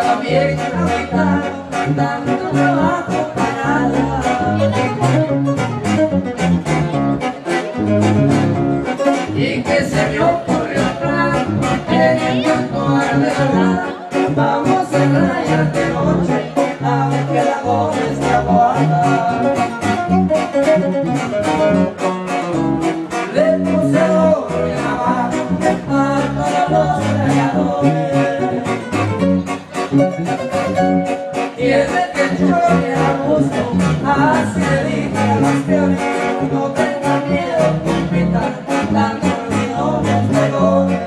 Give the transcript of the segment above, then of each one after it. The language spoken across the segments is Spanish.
Estaba bien agitado, tanto trabajo para nada Y que se me ocurrió un plan, queriendo actuar de verdad Vamos a rayar de gusto, así dije a los peones No tengan miedo, compita, dando millones de goles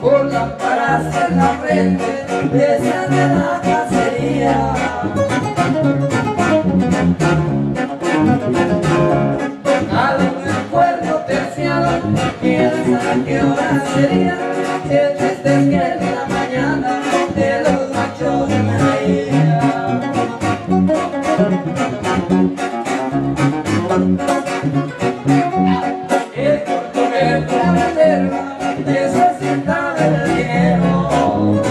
Con lámparas en la frente, esa la cacería sabe qué hora sería El triste que es la mañana de los machos de María El corto de la reserva necesitaba el dinero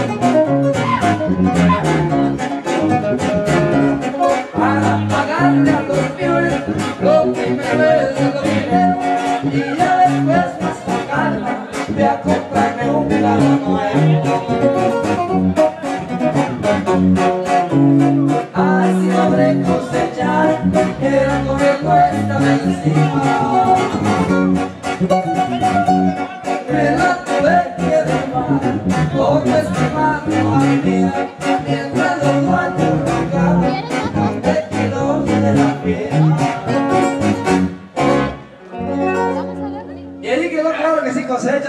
para pagarle a los peores lo primero es el dinero y ya Así sabré cosechar Era con el cuesta encima Me la tuve que dejar Con este mano a mí Mientras los cuatro tocaban Te quedó de la piel Y él quedó claro que sí cosecha.